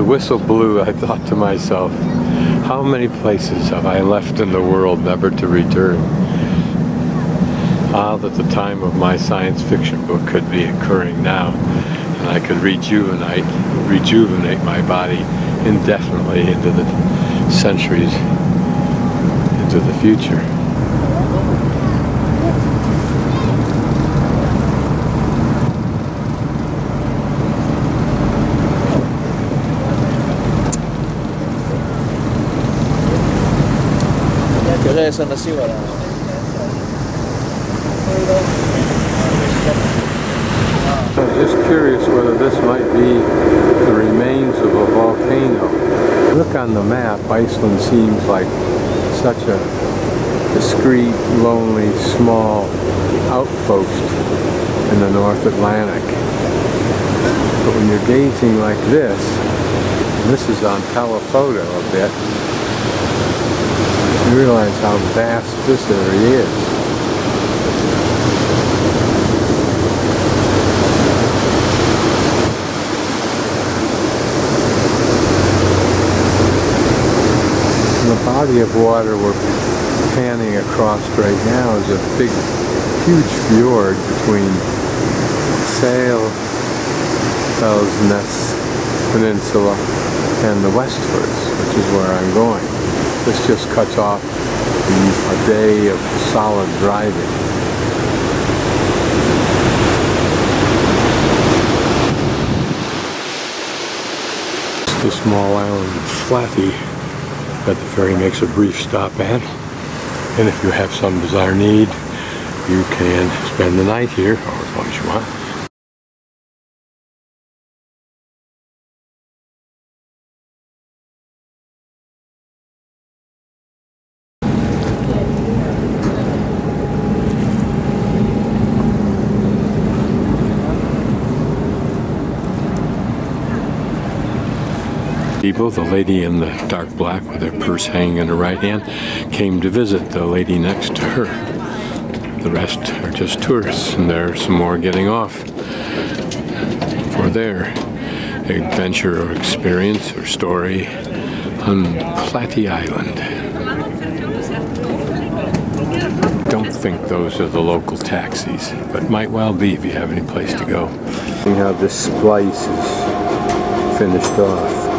whistle blew, I thought to myself, how many places have I left in the world never to return? Ah, that the time of my science fiction book could be occurring now, and I could rejuvenate, rejuvenate my body indefinitely into the centuries, into the future. I'm just curious whether this might be the remains of a volcano. Look on the map, Iceland seems like such a discreet, lonely, small outpost in the North Atlantic. But when you're gazing like this, this is on telephoto a bit, you realize how vast this area is. the body of water we're panning across right now is a big, huge fjord between Sail, Fellsnes Peninsula and the Westfjords, which is where I'm going. This just cuts off a day of solid driving. the small island of that the ferry makes a brief stop at. And if you have some bizarre need, you can spend the night here, or as long as you want. People, the lady in the dark black with her purse hanging in her right hand, came to visit the lady next to her. The rest are just tourists, and there are some more getting off for their adventure or experience or story on Flatey Island. Don't think those are the local taxis, but might well be if you have any place to go. See how this splice is finished off.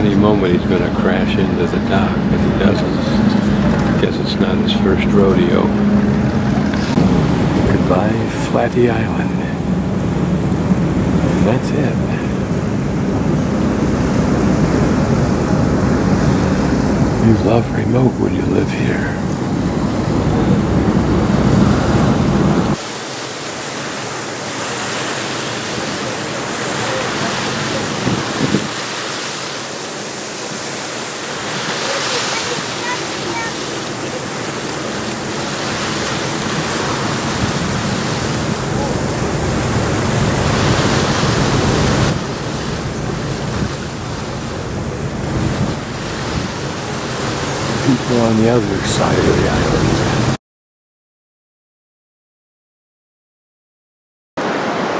any moment he's going to crash into the dock, but he doesn't. Guess it's not his first rodeo. Goodbye, Flatey Island. And that's it. You love remote when you live here. People on the other side of the island.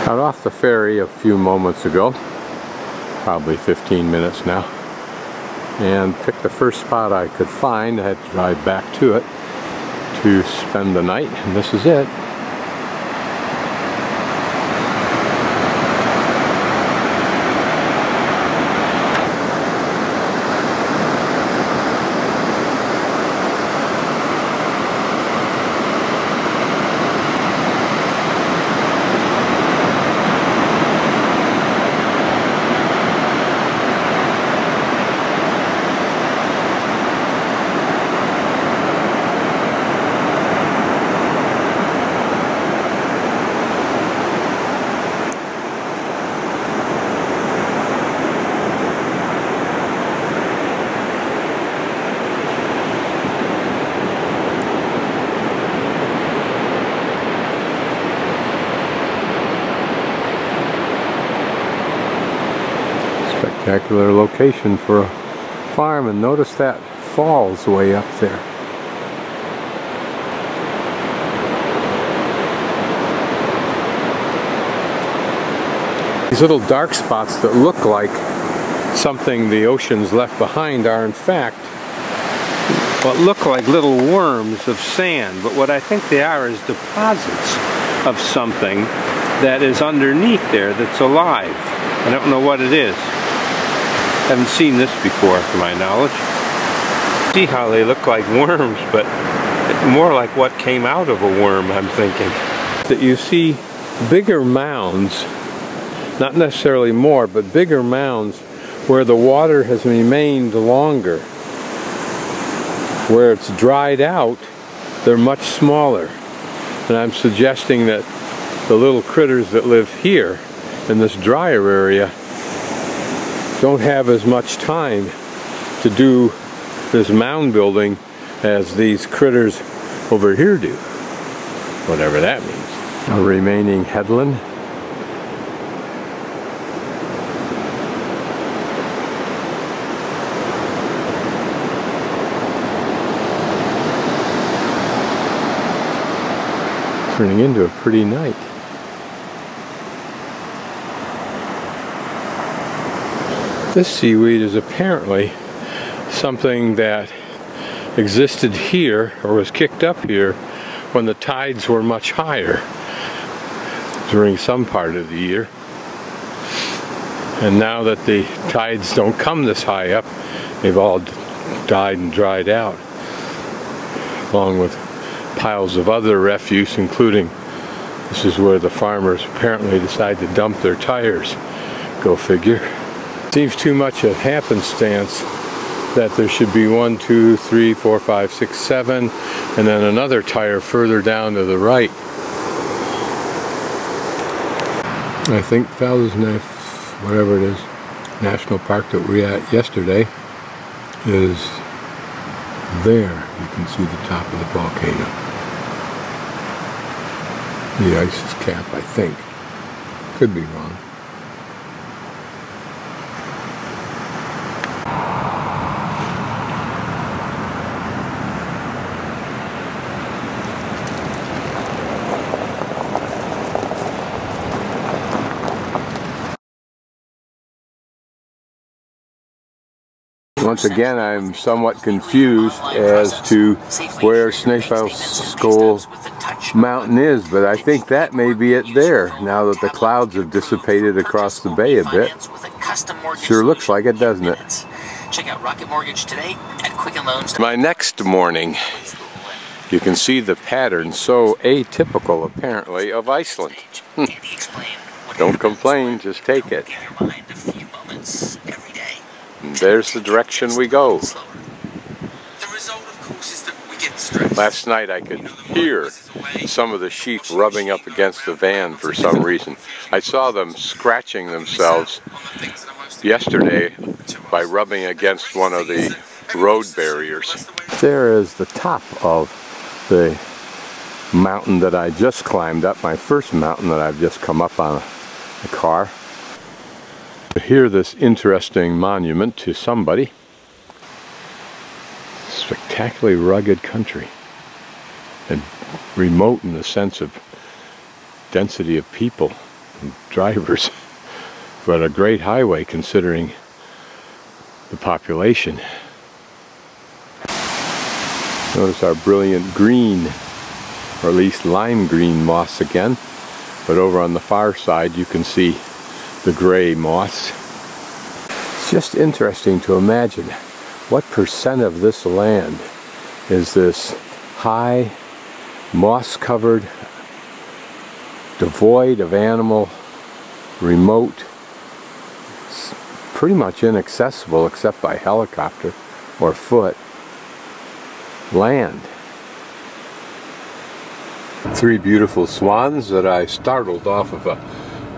Got off the ferry a few moments ago, probably 15 minutes now, and picked the first spot I could find. I had to drive back to it to spend the night, and this is it. spectacular location for a farm and notice that falls way up there. These little dark spots that look like something the oceans left behind are in fact what look like little worms of sand, but what I think they are is deposits of something that is underneath there that's alive. I don't know what it is. Haven't seen this before, to my knowledge. See how they look like worms, but more like what came out of a worm, I'm thinking. That you see bigger mounds, not necessarily more, but bigger mounds where the water has remained longer where it's dried out, they're much smaller. And I'm suggesting that the little critters that live here in this drier area don't have as much time to do this mound building as these critters over here do. Whatever that means. A remaining headland turning into a pretty night. This seaweed is apparently something that existed here or was kicked up here when the tides were much higher during some part of the year. And now that the tides don't come this high up, they've all died and dried out along with piles of other refuse, including this is where the farmers apparently decide to dump their tires. Go figure. Seems too much a happenstance that there should be one, two, three, four, five, six, seven, and then another tire further down to the right. I think Knife, whatever it is, national park that we were at yesterday is there. You can see the top of the volcano the ice cap, I think. Could be wrong. Once again, I'm somewhat confused as to where Snaefellsjökull mountain is, but I think that may be it there now that the clouds have dissipated across the bay a bit. Sure looks like it, doesn't it? Check out Rocket Mortgage today at Quicken Loans. My next morning, you can see the pattern so atypical, apparently, of Iceland. Don't complain, just take it. And there's the direction we go. Last night I could hear some of the sheep rubbing up against the van for some reason. I saw them scratching themselves yesterday by rubbing against one of the road barriers. There is the top of the mountain that I just climbed up, my first mountain that I've just come up on a car. Hear this interesting monument to somebody. Spectacularly rugged country. And remote in the sense of density of people and drivers, but a great highway considering the population. Notice our brilliant green, or at least lime green moss again, but over on the far side you can see the gray moss. It's just interesting to imagine what percent of this land is this high, moss-covered, devoid of animal, remote, pretty much inaccessible except by helicopter or foot, land. Three beautiful swans that I startled off of a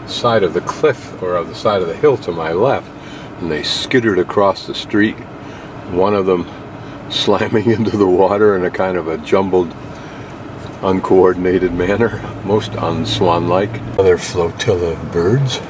side of the cliff or of the side of the hill to my left and they skittered across the street one of them slamming into the water in a kind of a jumbled, uncoordinated manner, most unswan-like. Another flotilla of birds.